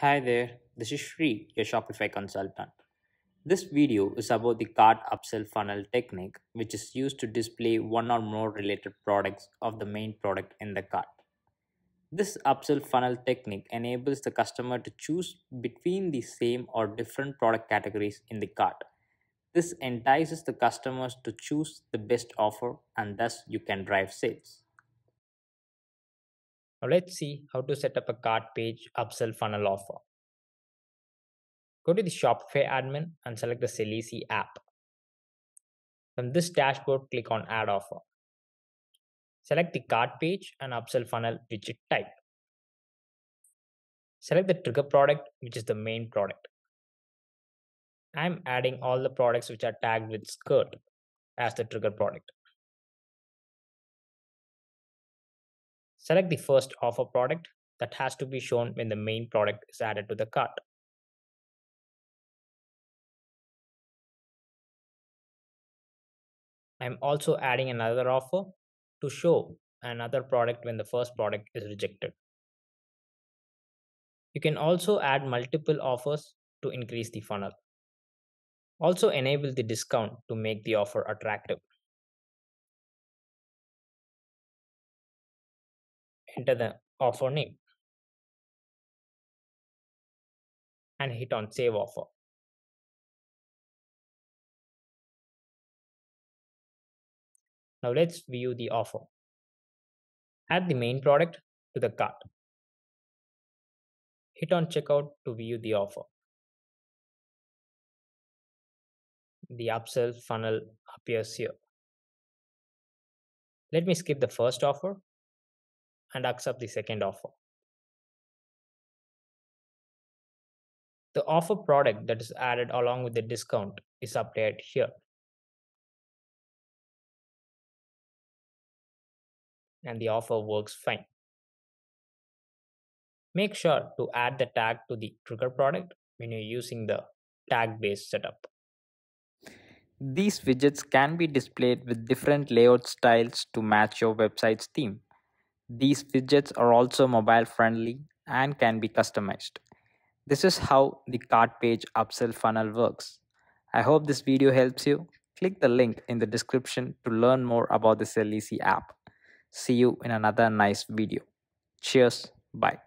Hi there, this is Shri, your Shopify consultant. This video is about the cart upsell funnel technique, which is used to display one or more related products of the main product in the cart. This upsell funnel technique enables the customer to choose between the same or different product categories in the cart. This entices the customers to choose the best offer and thus you can drive sales. Now let's see how to set up a cart page upsell funnel offer. Go to the Shopify admin and select the Selleasy app. From this dashboard, click on Add Offer. Select the cart page and upsell funnel widget type. Select the trigger product, which is the main product. I'm adding all the products which are tagged with skirt as the trigger product. Select the first offer product that has to be shown when the main product is added to the cart. I'm also adding another offer to show another product when the first product is rejected. You can also add multiple offers to increase the funnel. Also enable the discount to make the offer attractive. Enter the offer name and hit on save offer. Now let's view the offer. Add the main product to the cart. Hit on checkout to view the offer. The upsell funnel appears here. Let me skip the first offer and accept the second offer. The offer product that is added along with the discount is updated here. And the offer works fine. Make sure to add the tag to the trigger product when you're using the tag based setup. These widgets can be displayed with different layout styles to match your website's theme. These widgets are also mobile friendly and can be customized. This is how the cart page upsell funnel works. I hope this video helps you. Click the link in the description to learn more about the Selleasy app. See you in another nice video. Cheers. Bye.